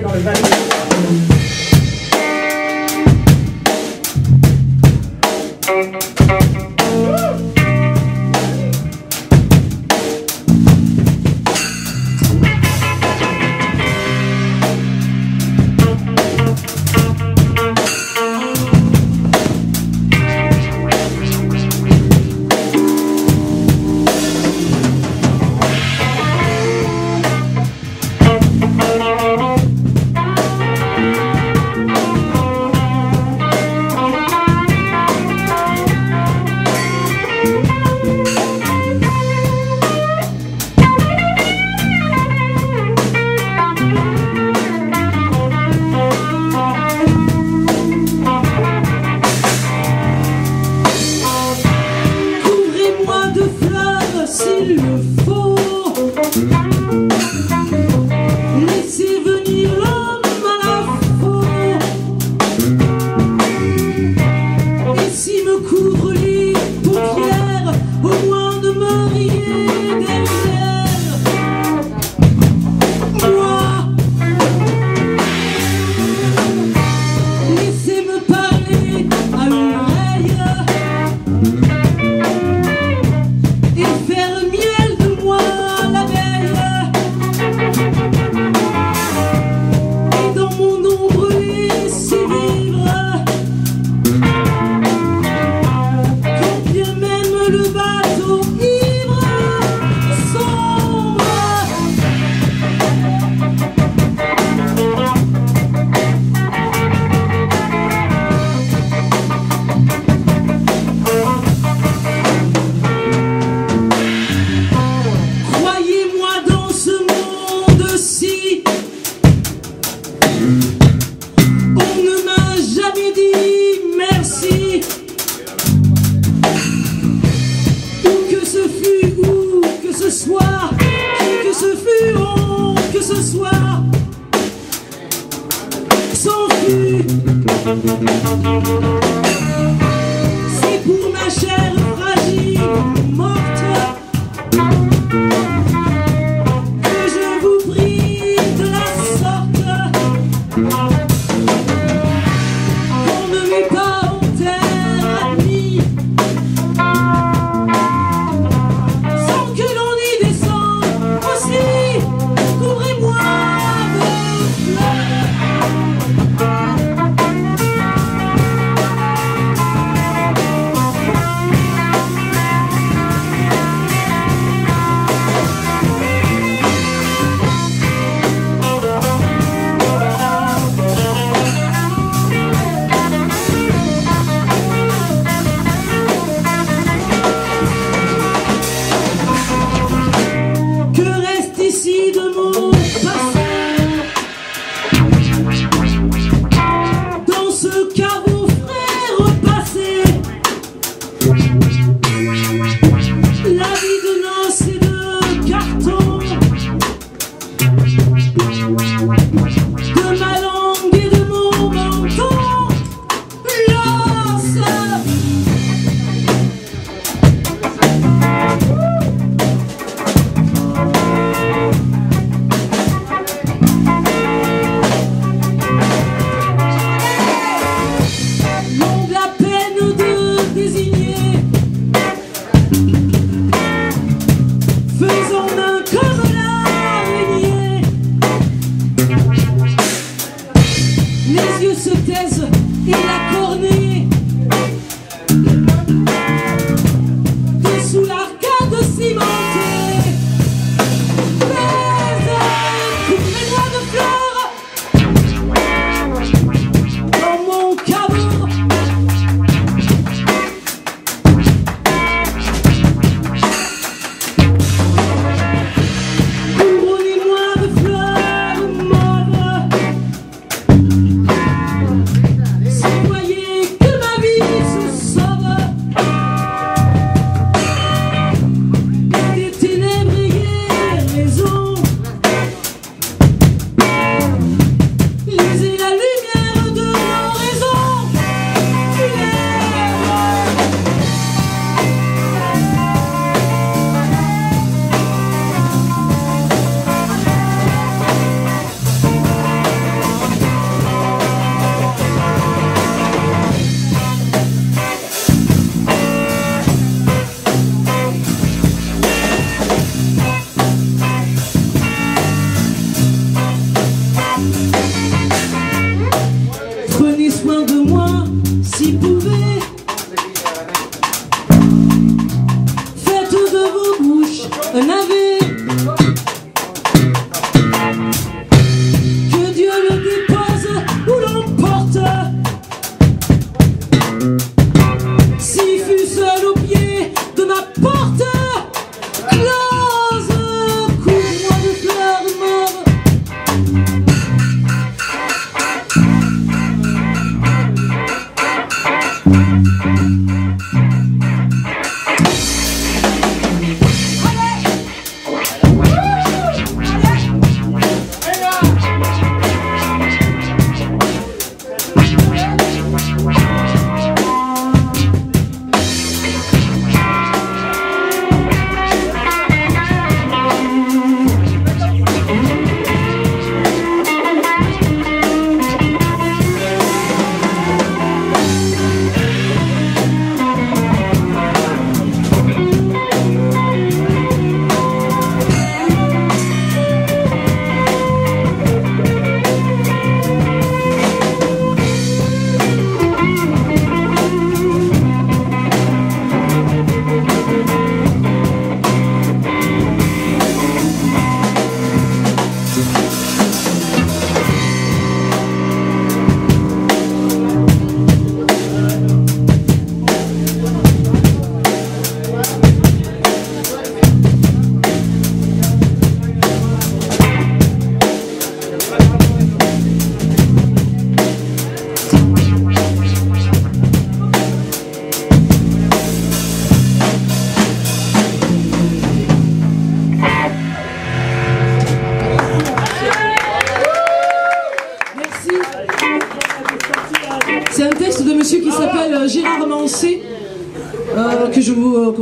dans le Val. Où que De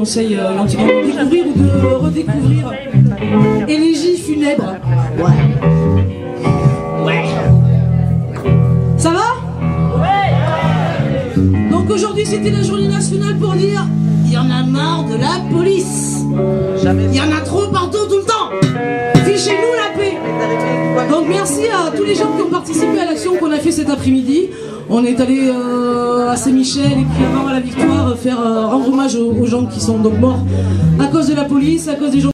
conseille euh, de découvrir ou de redécouvrir. Élégie funèbre. Ouais. Ouais. Ça va? Donc aujourd'hui c'était la journée nationale pour dire il y en a marre de la police. Il y en a trop partout tout tous les gens qui ont participé à l'action qu'on a fait cet après-midi. On est allé euh, à Saint-Michel et puis avant à la Victoire faire euh, rendre hommage aux, aux gens qui sont donc morts à cause de la police, à cause des gens